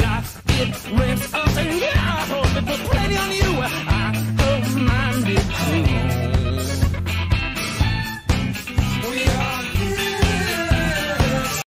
Life, it rips!